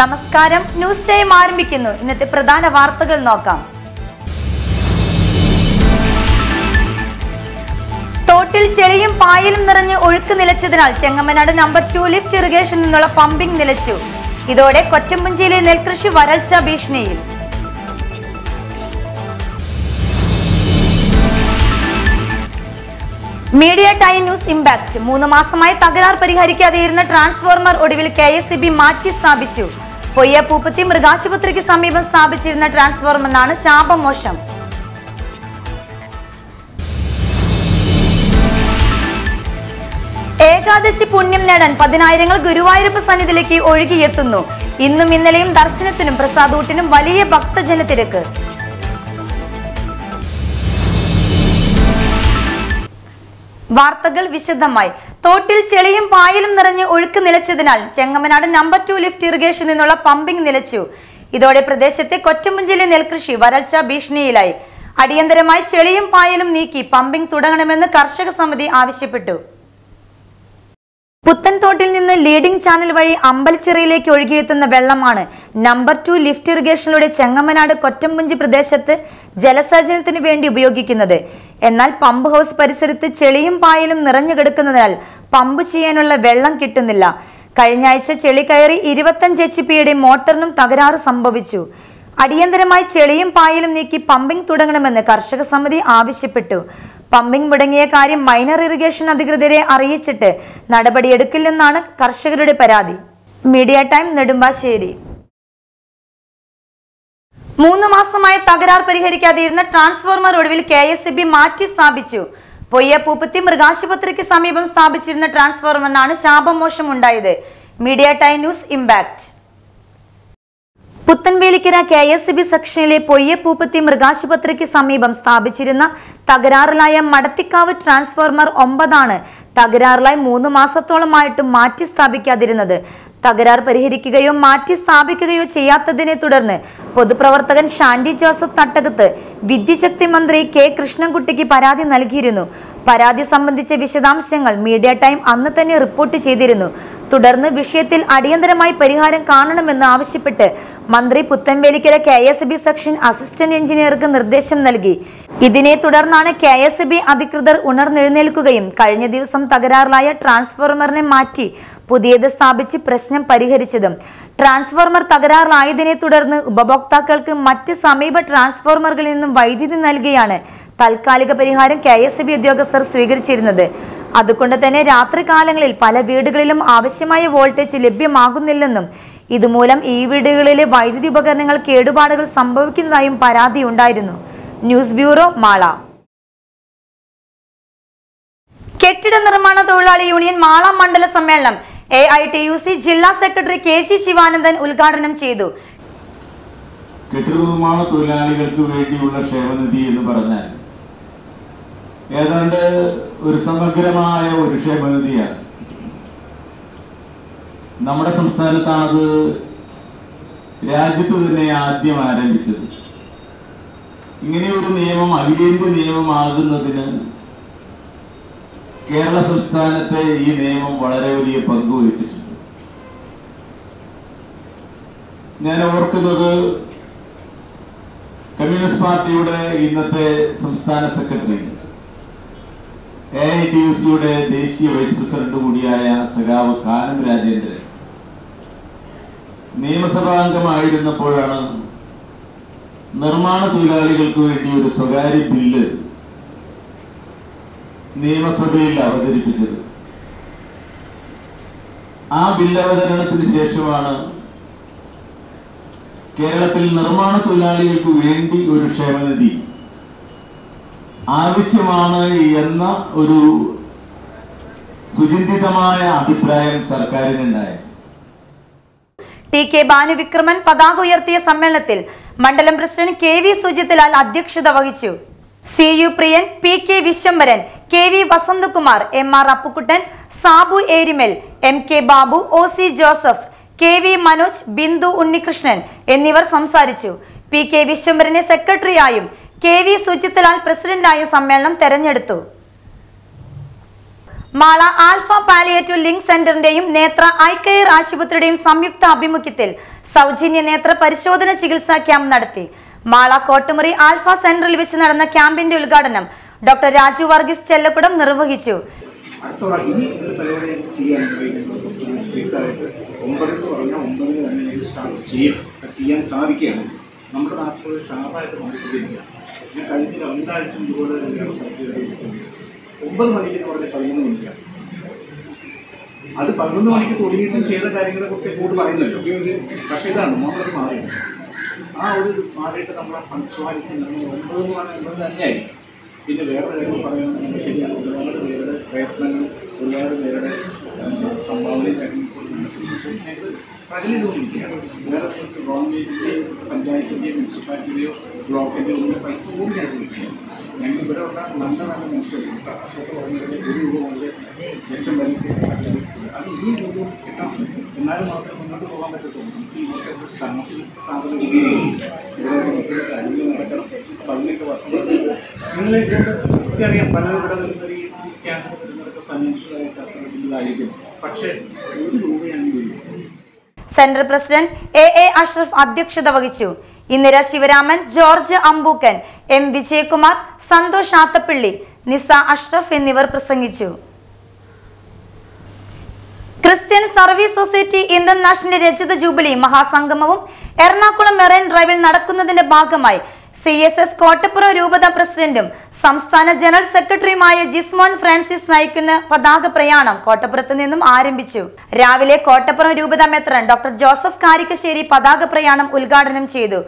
നമസ്കാരം. News time ആരംഭിക്കുന്നു. ഇന്നത്തെ പ്രധാന വാർത്തകൾ നോക്കാം. തോട്ടിൽ ചെളിയും പായലും നിറഞ്ഞ് ഒഴുക്ക് നിലച്ചതിനാൽ Chengamanad number two lift irrigation നിന്നുള്ള പമ്പിംഗ് നിലച്ചു. ഇതോടെ കൊച്ചമ്പുഞ്ചിയിലെ നെൽകൃഷി വരൾച്ച ഭീഷണിയിൽ. Media time news impact. മൂന്ന് മാസമായി തകരാർ പരിഹരിക്കാതെയിരുന്ന ട്രാൻസ്ഫോർമർ ഒടുവിൽ കെ എസ് മാറ്റി സ്ഥാപിച്ചു പൊയ്യ പൂപ്പത്തി മൃഗാശുപത്രിക്ക് സമീപം സ്ഥാപിച്ചിരുന്ന ട്രാൻസ്ഫോർമറിനാണ് ശാപമോശം ഏകാദശി പുണ്യം നേടാൻ പതിനായിരങ്ങൾ ഗുരുവായൂരപ്പ സന്നിധിയിലേക്ക് ഒഴുകിയെത്തുന്നു. ഇന്നും ഇന്നലെയും ദർശനത്തിനും പ്രസാദൂട്ടിനും വലിയ ഭക്തജന വാർത്തകൾ വിശദമായി. തോട്ടിൽ ചെളിയും പായലും നിറഞ്ഞ് ഒഴുക്ക് നിലച്ചതിനാൽ Chengamanad number two lift irrigation നിന്നുള്ള പമ്പിംഗ് നിലച്ചു. ഇതോടെ പ്രദേശത്തെ കൊറ്റമ്പുഞ്ചിലെ നെൽകൃഷി വരൾച്ച ഭീഷണിയിലായി. അടിയന്തരമായി ചെളിയും പായലും നീക്കി പമ്പിംഗ് തുടങ്ങണമെന്ന് കർഷക സമിതി ആവശ്യപ്പെട്ടു. പുത്തൻതോട്ടിൽ നിന്ന് ലീഡിംഗ് ചാനൽ വഴി അമ്പലച്ചിറയിലേക്ക് ഒഴുകിയെത്തുന്ന വെള്ളമാണ് നമ്പർ ടു ലിഫ്റ്റ് ഇറിഗേഷനിലൂടെ ചെങ്ങമനാട് കൊറ്റമ്പുഞ്ചി പ്രദേശത്ത് ജലസേചനത്തിന് വേണ്ടി ഉപയോഗിക്കുന്നത്. എന്നാൽ പമ്പ് ഹൗസ് പരിസരത്ത് ചെളിയും പായലും നിറഞ്ഞു കിടക്കുന്നതിനാൽ പമ്പ് ചെയ്യാനുള്ള വെള്ളം കിട്ടുന്നില്ല. കഴിഞ്ഞ ആഴ്ച ചെളി കയറി ഇരുപത്തഞ്ച് എച്ച് പിയുടെ മോട്ടറിനും തകരാറ് സംഭവിച്ചു. അടിയന്തരമായി ചെളിയും പായലും നീക്കി പമ്പിംഗ് തുടങ്ങണമെന്ന് കർഷക സമിതി ആവശ്യപ്പെട്ടു. പമ്പിംഗ് മുടങ്ങിയ കാര്യം മൈനർ ഇറിഗേഷൻ അധികൃതരെ അറിയിച്ചിട്ട് നടപടിയെടുക്കില്ലെന്നാണ് കർഷകരുടെ പരാതി. Media time Nedumbassery. മൂന്ന് മാസമായി തകരാർ പരിഹരിക്കാതിരുന്ന ട്രാൻസ്ഫോർമർ ഒടുവിൽ കെ എസ് ബി മാറ്റി സ്ഥാപിച്ചു. പൊയ്യ പൂപ്പത്തി മൃഗാശുപത്രിക്ക് സമീപം സ്ഥാപിച്ചിരുന്ന ട്രാൻസ്ഫോർമറിനാണ് ശാപമോശം ഉണ്ടായത് media time news impact Puthenvelikkara K S B സെക്ഷനിലെ പൊയ്യപ്പൂപ്പത്തി മൃഗാശുപത്രിക്ക് സമീപം സ്ഥാപിച്ചിരുന്ന തകരാറിലായ മടത്തിക്കാവ് ട്രാൻസ്ഫോർമർ ഒമ്പതാണ് തകരാറിലായി മൂന്ന് മാസത്തോളമായിട്ടും മാറ്റി സ്ഥാപിക്കാതിരുന്നത്. തകരാർ പരിഹരിക്കുകയോ മാറ്റി സ്ഥാപിക്കുകയോ ചെയ്യാത്തതിനെ തുടർന്ന് പൊതുപ്രവർത്തകൻ ഷാൻഡി ജോസഫ് തട്ടകത്ത് വിദ്യശക്തി മന്ത്രി കെ കൃഷ്ണൻകുട്ടിക്ക് പരാതി നൽകിയിരുന്നു. പരാതി സംബന്ധിച്ച വിശദാംശങ്ങൾ മീഡിയ ടൈം അന്ന് തന്നെ റിപ്പോർട്ട് ചെയ്തിരുന്നു. തുടർന്ന് വിഷയത്തിൽ അടിയന്തരമായി പരിഹാരം കാണണമെന്ന് ആവശ്യപ്പെട്ട് മന്ത്രി Puthenvelikkara K S B section assistant എഞ്ചിനീയർക്ക് നിർദ്ദേശം നൽകി. ഇതിനെ തുടർന്നാണ് കെ എസ് ബി അധികൃതർ ഉണർന്നെഴുന്നേൽക്കുകയും കഴിഞ്ഞ ദിവസം തകരാറിലായ ട്രാൻസ്ഫോർമറിനെ മാറ്റി പുതിയത് സ്ഥാപിച്ച് പ്രശ്നം പരിഹരിച്ചതും. ട്രാൻസ്ഫോർമർ തകരാറിലായതിനെ തുടർന്ന് ഉപഭോക്താക്കൾക്ക് മറ്റ് സമീപ ട്രാൻസ്ഫോർമറുകളിൽ നിന്നും വൈദ്യുതി നൽകിയാണ് താൽക്കാലിക പരിഹാരം കെ എസ് ബി ഉദ്യോഗസ്ഥർ സ്വീകരിച്ചിരുന്നത്. അതുകൊണ്ട് തന്നെ രാത്രികാലങ്ങളിൽ പല വീടുകളിലും ആവശ്യമായ വോൾട്ടേജ് ലഭ്യമാകുന്നില്ലെന്നും ഇതുമൂലം ഈ വീടുകളിലെ വൈദ്യുതി ഉപകരണങ്ങൾ കേടുപാടുകൾ സംഭവിക്കുന്നതായും പരാതി ഉണ്ടായിരുന്നു. News bureau Mala. കെട്ടിട നിർമ്മാണ തൊഴിലാളി യൂണിയൻ മാള മണ്ഡല സമ്മേളനം A I T U C ജില്ലാ സെക്രട്ടറി കെ ജി ശിവാനന്ദൻ ഉദ്ഘാടനം ചെയ്തു. കെട്ടിട നിർമ്മാണ തൊഴിലാളികൾക്ക് വേണ്ടിയുള്ള ക്ഷേമനിധി എന്ന് പറഞ്ഞാൽ ഏതാണ്ട് ഒരു സമഗ്രമായ ഒരു ക്ഷേമനിധിയാണ്. നമ്മുടെ സംസ്ഥാനത്താണത് രാജ്യത്ത് തന്നെ ആദ്യം ആരംഭിച്ചത്. ഇങ്ങനെ ഒരു നിയമം അഖിലേന്ത്യ നിയമമാകുന്നതിന് കേരള സംസ്ഥാനത്തെ ഈ നിയമം വളരെ വലിയ പങ്ക് വഹിച്ചിട്ടുണ്ട്. ഞാൻ ഓർക്കുന്നത് കമ്മ്യൂണിസ്റ്റ് പാർട്ടിയുടെ ഇന്നത്തെ സംസ്ഥാന secretary A I T U സിയുടെ ദേശീയ വൈസ് പ്രസിഡന്റ് കൂടിയായ സഖാവ് കാനം രാജേന്ദ്രൻ. നിയമസഭാംഗമായിരുന്നപ്പോഴാണ് നിർമ്മാണ തൊഴിലാളികൾക്ക് വേണ്ടി ഒരു സ്വകാര്യ ബില്ല് നിയമസഭയിൽ അവതരിപ്പിച്ചത്. ആ ബില്ല് അവതരണത്തിന് ശേഷമാണ് കേരളത്തിൽ നിർമ്മാണ തൊഴിലാളികൾക്ക് വേണ്ടി ഒരു ക്ഷേമനിധി ആവശ്യമാണ് എന്ന ഒരു സുചിന്തിതമായ അഭിപ്രായം സർക്കാരിനുണ്ടായി ടി കെ ഭാനുവിക്രമൻ പതാക ഉയർത്തിയ സമ്മേളനത്തിൽ മണ്ഡലം പ്രസിഡന്റ് കെ വി സുജിത്ലാൽ അധ്യക്ഷത വഹിച്ചു. C U Priyan P K Vishwambharan K V Vasanthakumar M R Appukuttan Sabu Erimal M K Babu O C Joseph K V Manoj Bindu Unnikrishnan എന്നിവർ സംസാരിച്ചു. പി കെ വിശ്വംഭരനെ സെക്രട്ടറിയായും കെ വി സുജിത്ലാൽ പ്രസിഡന്റായും സമ്മേളനം തെരഞ്ഞെടുത്തു. Mala alpha palliative link സെന്ററിന്റെയും Nethra eye care ആശുപത്രിയുടെയും സംയുക്ത ആഭിമുഖ്യത്തിൽ സൗജന്യ നേത്ര പരിശോധന ചികിത്സാ ക്യാമ്പ് നടത്തി. മാള കോട്ടുമുറി ആൽഫ സെന്ററിൽ വെച്ച് നടന്ന ക്യാമ്പിന്റെ ഉദ്ഘാടനം ഡോക്ടർ രാജു വർഗീസ് ചെല്ലക്കുടം നിർവഹിച്ചു. ഒരു തന്നെ സ്റ്റാർട്ട് നമ്മുടെ നാട്ടിലൊരു മാറ്റിക്കൊണ്ടിരിക്കുക മാറിക്കൊണ്ടിരിക്കുകയാണ് ഞാൻ കഴിഞ്ഞ രണ്ടാഴ്ച ഇതുപോലെ ഒമ്പത് മണിക്ക് എന്ന് പതിനൊന്ന് അത് പതിനൊന്ന് മണിക്ക് തുടങ്ങിയിട്ടും ചെയ്ത കാര്യങ്ങളെ കുറിച്ച് കൂടുതൽ പറയുന്നല്ലോ. പക്ഷേ ഇതാണ് നമ്മളത് മാറിയത് ആ ഒരു മാറിയിട്ട് നമ്മളെ പങ്ക്ച്വാലിറ്റി ഒമ്പത് എന്ന് പറഞ്ഞാൽ ഒമ്പത് തന്നെയായിരിക്കും. പിന്നെ വേറെ കാര്യം പറയുകയാണെങ്കിൽ ശരിയാണ് ഒരുപാട് പേരുടെ പ്രയത്നങ്ങൾ ഒരുപാട് പേരുടെ സംഭാവനയും ചെയ്തുകൊണ്ടിരിക്കുകയാണ് വേറെ നമുക്ക് ഗവൺമെന്റിന്റെയോ പഞ്ചായത്തിന്റെയോ മുനിസിപ്പാലിറ്റിയുടെയോ ബ്ലോക്കിന്റെയോ ഒന്നും പൈസ പോലും ഞങ്ങൾക്ക് ഞങ്ങൾ ഇവിടെ ഉള്ള നല്ല നല്ല മനുഷ്യർ അശോക പറഞ്ഞതിന്റെ ഒരു രൂപ മുതൽ ലക്ഷം വരെ അത് ഈ രൂപ കിട്ടാം എന്നാലും മാത്രമേ മുന്നോട്ട് പോകാൻ പറ്റത്തുള്ളൂ ഈ ഇവിടുത്തെ സ്റ്റാഫിൽ സാധനം ഇവിടെ കാര്യങ്ങൾ നടക്കണം അതിനൊക്കെ വശം നിങ്ങളെ എനിക്കറിയാം പല ഇവിടെ വരുന്ന ഈ ക്യാൻസർ വരുന്നവർക്ക് ഫൈനാൻഷ്യലായിട്ട് അത്ര ഇതായിരിക്കും പക്ഷേ ഒരു രൂപയാണ് ഈ centre president A A Ashraf അധ്യക്ഷത വഹിച്ചു. ഇന്ദിര ശിവരാമൻ ജോർജ് അമ്പൂക്കൻ എം വിജയകുമാർ സന്തോഷ് ആത്തപ്പിള്ളി നിസ അഷ്റഫ് എന്നിവർ പ്രസംഗിച്ചു. ക്രിസ്ത്യൻ സർവീസ് സൊസൈറ്റി ഇന്റർനാഷണൽ രചിത ജൂബിലി മഹാസംഗമവും എറണാകുളം മെറൈൻ ഡ്രൈവിൽ നടക്കുന്നതിന്റെ ഭാഗമായി സി എസ് എസ് കോട്ടപ്പുറം രൂപത പ്രസിഡന്റും സംസ്ഥാന ജനറൽ സെക്രട്ടറിയുമായ ജിസ്മോൻ ഫ്രാൻസിസ് നയിക്കുന്ന പതാക പ്രയാണം കോട്ടപ്പുറത്ത് നിന്നും ആരംഭിച്ചു. രാവിലെ കോട്ടപ്പുറം രൂപത മെത്രൻ ഡോക്ടർ ജോസഫ് കാരിക്കശ്ശേരി പതാക പ്രയാണം ഉദ്ഘാടനം ചെയ്തു.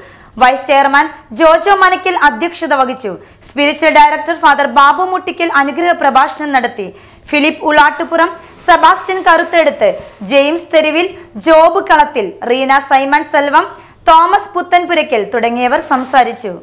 വൈസ് ചെയർമാൻ ജോജോ മനക്കിൽ അധ്യക്ഷത വഹിച്ചു. Spiritual director father Babu Muttikkal അനുഗ്രഹ പ്രഭാഷണം നടത്തി. Philip Ulattupuram Sebastian കറുത്തെടുത്ത് James Theruvil job Kalathil Reena Simon Selvam Thomas Puthenpurackal തുടങ്ങിയവർ സംസാരിച്ചു.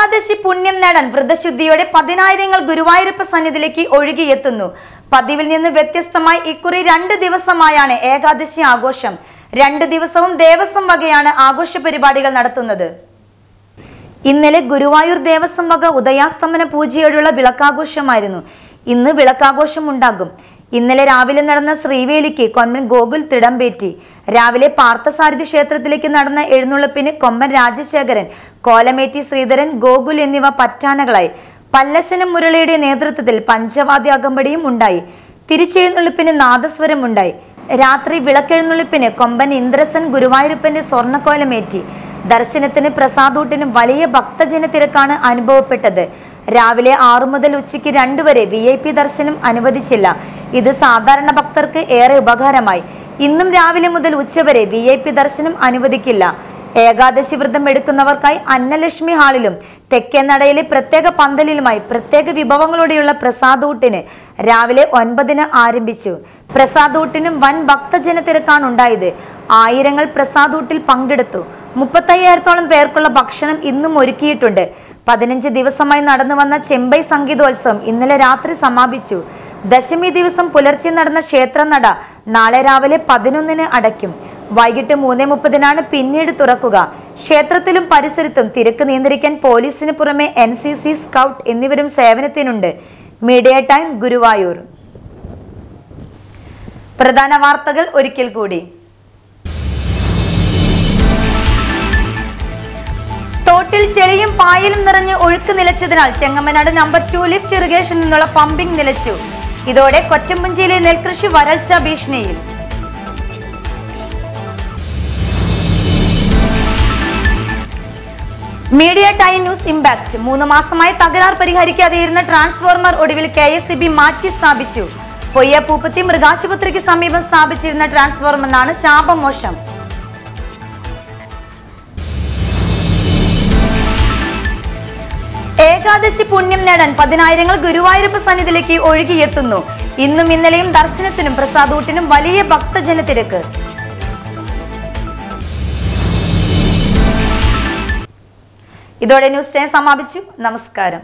ഏകാദശി പുണ്യം നേടാൻ വ്രതശുദ്ധിയോടെ പതിനായിരങ്ങൾ ഗുരുവായൂരപ്പ സന്നിധിയിലേക്ക് ഒഴുകിയെത്തുന്നു. പതിവിൽ നിന്ന് വ്യത്യസ്തമായി ഇക്കുറി രണ്ട് ദിവസമായാണ് ഏകാദശി ആഘോഷം. രണ്ട് ദിവസവും ദേവസ്വം വകയാണ് ആഘോഷ പരിപാടികൾ നടത്തുന്നത്. ഇന്നലെ ഗുരുവായൂർ ദേവസ്വം വക ഉദയാസ്തമന പൂജയോടുള്ള വിളക്കാഘോഷമായിരുന്നു. ഇന്ന് വിളക്കാഘോഷം ഉണ്ടാകും ഇന്നലെ രാവിലെ നടന്ന ശ്രീവേലിക്ക് കൊമ്മൻ ഗോകുൽ തിടമ്പേറ്റി രാവിലെ പാർത്ഥസാരഥി ക്ഷേത്രത്തിലേക്ക് നടന്ന എഴുന്നള്ളിപ്പിന് കൊമ്മൻ രാജശേഖരൻ കോലമേറ്റി ശ്രീധരൻ ഗോകുൽ എന്നിവ പറ്റാനകളായി. പല്ലശനം മുരളിയുടെ നേതൃത്വത്തിൽ പഞ്ചവാദ്യ അകമ്പടിയും ഉണ്ടായി. തിരിച്ചെഴുന്നള്ളിപ്പിന് നാദസ്വരം ഉണ്ടായി. രാത്രി വിളക്കെഴുന്നള്ളിപ്പിന് കൊമ്പൻ ഇന്ദ്രസൻ ഗുരുവായൂരപ്പന്റെ സ്വർണക്കോലമേറ്റി. ദർശനത്തിന് പ്രസാദൂട്ടിനും വലിയ ഭക്തജന തിരക്കാണ് അനുഭവപ്പെട്ടത്. രാവിലെ ആറു മുതൽ ഉച്ചയ്ക്ക് രണ്ടു വരെ വി ഐ പി ദർശനം അനുവദിച്ചില്ല. ഇത് സാധാരണ ഭക്തർക്ക് ഏറെ ഉപകാരമായി. ഇന്നും രാവിലെ മുതൽ ഉച്ചവരെ വി ഐ പി ദർശനം അനുവദിക്കില്ല. ഏകാദശി വ്രതം എടുക്കുന്നവർക്കായി അന്നലക്ഷ്മി ഹാളിലും തെക്കേ നടയിലെ പ്രത്യേക പന്തലിലുമായി പ്രത്യേക വിഭവങ്ങളോടെയുള്ള പ്രസാദൂട്ടിന് രാവിലെ ഒൻപതിന് ആരംഭിച്ചു. പ്രസാദൂട്ടിനും വൻ ഭക്തജന തിരക്കാണ് ഉണ്ടായത്. ആയിരങ്ങൾ പ്രസാദൂട്ടിൽ പങ്കെടുത്തു. മുപ്പത്തയ്യായിരത്തോളം പേർക്കുള്ള ഭക്ഷണം ഇന്നും ഒരുക്കിയിട്ടുണ്ട്. പതിനഞ്ച് ദിവസമായി നടന്നു വന്ന ചെമ്പൈ സംഗീതോത്സവം ഇന്നലെ രാത്രി സമാപിച്ചു. ദശമി ദിവസം പുലർച്ചെ നടന്ന ക്ഷേത്രനട നാളെ രാവിലെ പതിനൊന്നിന് അടയ്ക്കും. വൈകിട്ട് മൂന്നേ മുപ്പതിനാണ് പിന്നീട് തുറക്കുക. ക്ഷേത്രത്തിലും പരിസരത്തും തിരക്ക് നിയന്ത്രിക്കാൻ പോലീസിന് പുറമെ എൻ സ്കൗട്ട് എന്നിവരും സേവനത്തിനുണ്ട്. Media time Guruvayur. പ്രധാന വാർത്തകൾ ഒരിക്കൽ കൂടി. തോട്ടിൽ ചെളിയും പായലും നിറഞ്ഞ് ഒഴുക്ക് നിലച്ചതിനാൽ Chengamanad number two lift irrigation നിന്നുള്ള പമ്പിംഗ് നിലച്ചു. ഇതോടെ കൊറ്റമ്പുഞ്ചിയിലെ നെൽകൃഷി വരൾച്ച ഭീഷണിയിൽ. Media time news impact. മൂന്ന് മാസമായി തകരാർ പരിഹരിക്കാതെയിരുന്ന ട്രാൻസ്ഫോർമർ ഒടുവിൽ കെ എസ് ബി മാറ്റി സ്ഥാപിച്ചു. പൊയ്യ പൂപ്പത്തി മൃഗാശുപത്രിക്ക് സമീപം സ്ഥാപിച്ചിരുന്ന ട്രാൻസ്ഫോർമറിനാണ് ശാപമോശം ഏകാദശി പുണ്യം നേടാൻ പതിനായിരങ്ങൾ ഗുരുവായൂരപ്പ സന്നിധിയിലേക്ക് ഒഴുകിയെത്തുന്നു. ഇന്നും ഇന്നലെയും ദർശനത്തിനും പ്രസാദൂട്ടിനും വലിയ ഭക്തജന തിരക്ക്. ഇതോടെ ന്യൂസ് ടൈം സമാപിച്ചു. നമസ്കാരം.